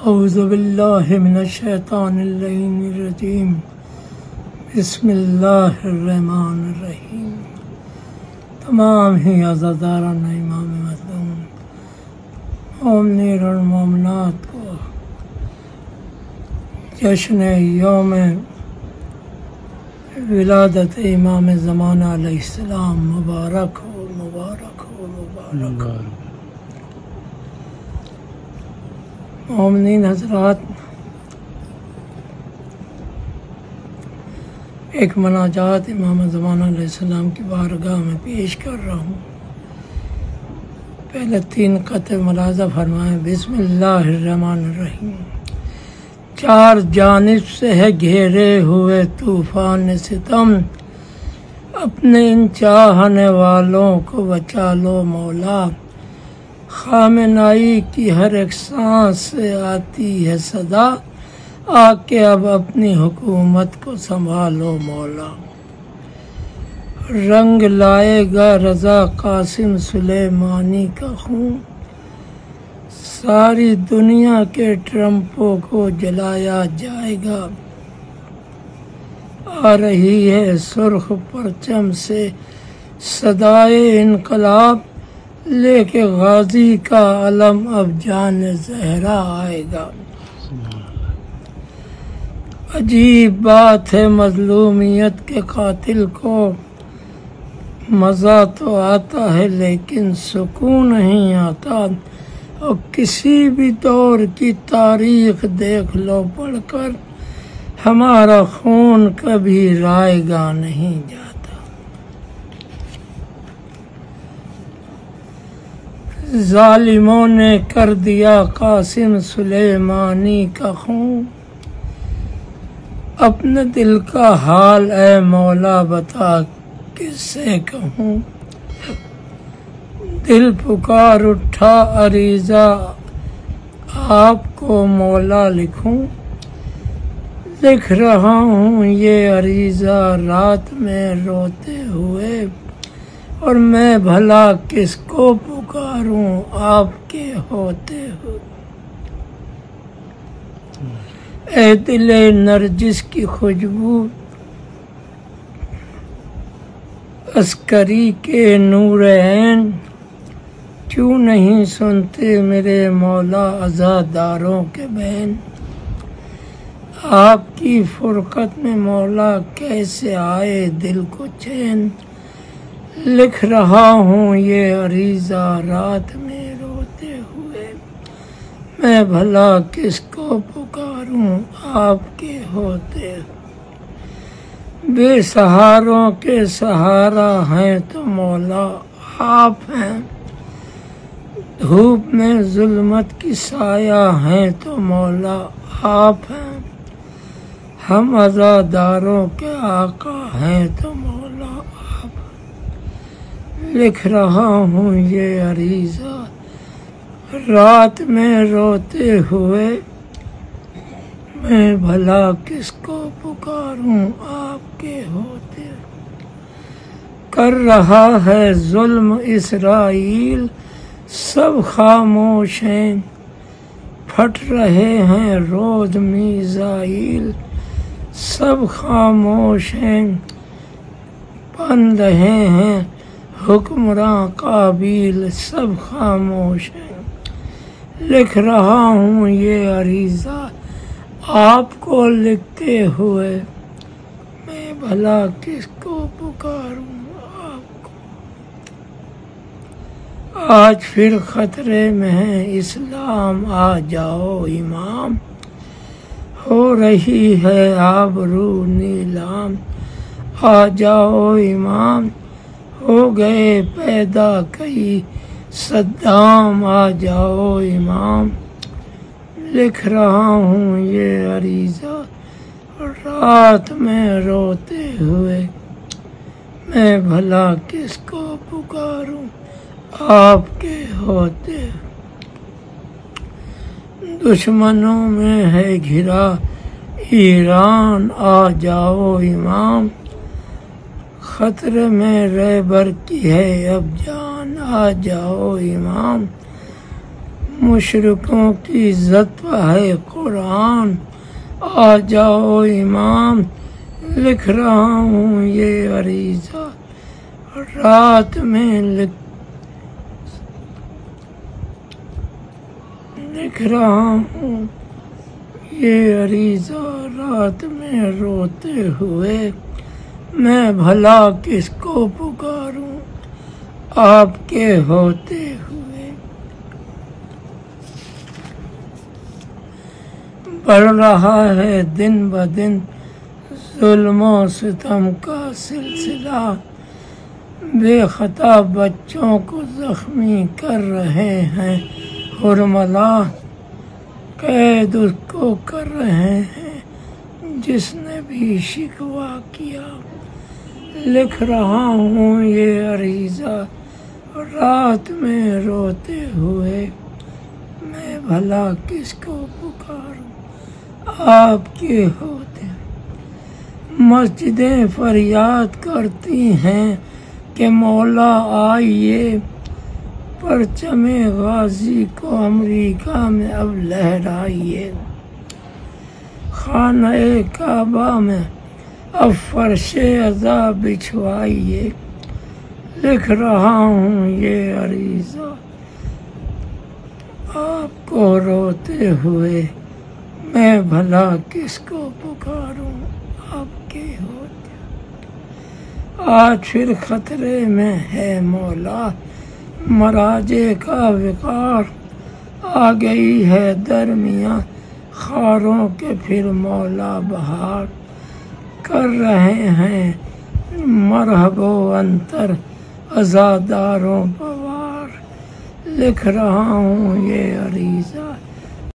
أعوذ بالله من الشيطان اللعين الرجيم. بسم اللہ الرحمن الرحیم تمام ہی عزاداران إمام مظلوم. مومنین اور مومنات کو جشن یوم ولادت امام زمانہ علیہ السلام مبارک ہو مبارک ہو مبارک. مومنین حضرات ایک مناجات امام زمانہ علیہ السلام کی بارگاہ میں پیش کر رہا ہوں۔ پہلے تین قطع ملازہ فرمائیں۔ بسم اللہ الرحمن الرحیم۔ چار جانب سے ہے گھیرے ہوئے طوفان ستم۔ اپنے ان چاہنے والوں کو بچا لو مولا۔ خامنائی کی ہر ایک سانس سے آتی ہے صدا۔ آ کے اب اپنی حکومت کو سنبھالو مولا۔ رنگ لائے گا رضا قاسم سلیمانی کا خون۔ ساری دنیا کے ٹرمپوں کو جلایا جائے گا۔ آ رہی ہے سرخ پرچم سے صدائے انقلاب۔ لے کے غازی کا علم اب جان زہرا آئے گا۔ عجیب بات ہے مظلومیت کے قاتل کو۔ مزہ تو آتا ہے لیکن سکون نہیں آتا۔ اور کسی بھی دور کی تاریخ دیکھ لو پڑھ کر، ہمارا خون کبھی رائے گا نہیں جاتا۔ ظالموں نے کر دیا قاسم سلیمانی کا خون۔ اپنے دل کا حال اے مولا بتا کس سے کہوں؟ دل پکار اٹھا عریضہ، آپ کو مولا لکھوں۔ لکھ رہا ہوں یہ عریضہ، رات میں روتے ہوئے اور میں بھلا کس کو پکاروں؟ آپ کے ہوتے ہوئے اے دل نرجس کی خوشبو، عسکری کے نور عین۔ کیوں نہیں سنتے میرے مولا ازاداروں کے بہن؟ آپ کی فرقت میں مولا کیسے آئے دل کو چین؟ لکھ رہا ہوں یہ عریضہ رات میں روتے ہوئے۔ میں بھلا کس کو پکاروں آپ کے ہوتے۔ بے سہاروں کے سہارا ہیں تو مولا آپ ہیں۔ دھوپ میں ظلمت کی سایہ ہیں تو مولا آپ ہیں۔ ہم ازاداروں کے آقا ہیں تو مولا لکھ رہا ہوں یہ عریضہ۔ رات میں روتے ہوئے میں بھلا کس کو پکاروں؟ آپ کے ہوتے کر رہا ہے ظلم اسرائیل۔ سب خاموش ہیں پھٹ رہے ہیں روز میزائیل۔ سب خاموش ہیں بند رہے ہیں۔ حکمراں قابل سب خاموش ہیں۔ لکھ رہا ہوں یہ عریضہ آپ کو لکھتے ہوئے۔ میں بھلا کس کو پکاروں آپ کو؟ آج پھر خطرے میں ہے اسلام آ جاؤ امام۔ ہو رہی ہے آبرو نیلام۔ آ جاؤ امام۔ ہو گئے پیدا کئی صدام، آ جاؤ امام۔ لکھ رہا ہوں یہ عریضہ، رات میں روتے ہوئے میں بھلا کس کو پکاروں؟ آپ کے ہوتے۔ دشمنوں میں ہے گھرا، ایران، آ جاؤ امام۔ خطرے میں رہبر کی ہے۔ اب جان آ جاؤ امام۔ مشرقوں کی زطوہ ہے قرآن۔ آ جاؤ امام۔ لکھ رہا ہوں یہ عریضہ۔ رات میں لکھ لکھ رہا ہوں یہ عریضہ۔ رات میں روتے ہوئے میں بھلا کس کو پکاروں؟ آپ کے ہوتے ہوئے۔ بڑھ رہا ہے دن بدن، ظلم و ستم کا سلسلہ۔ بے خطا بچوں کو زخمی کر رہے ہیں حرملا قید اس کو کر رہے ہیں جس نے بھی شکوا کیا۔ لکھ رہا ہوں یہ عریضہ، رات میں روتے ہوئے میں بھلا کس کو پکاروں؟ آپ کے ہوتے۔ مسجدیں فریاد کرتی ہیں کہ مولا آئیے۔ پرچم غازی کو امریکہ میں اب لہرائیے۔ خانہ کعبہ میں اب فرش ازا بچھوائیے لکھ رہا ہوں یہ عریضہ۔ آپ کو روتے ہوئے میں بھلا کس کو پکاروں؟ آپ کے ہوتے۔ آج پھر خطرے میں ہے مولا۔ مراجے کا وقار آ گئی ہے درمیاں۔ خاروں کے پھر مولا بہار۔ کر رہے ہیں۔ مرحب و انتر ازاداروں پوار۔ لکھ رہا ہوں یہ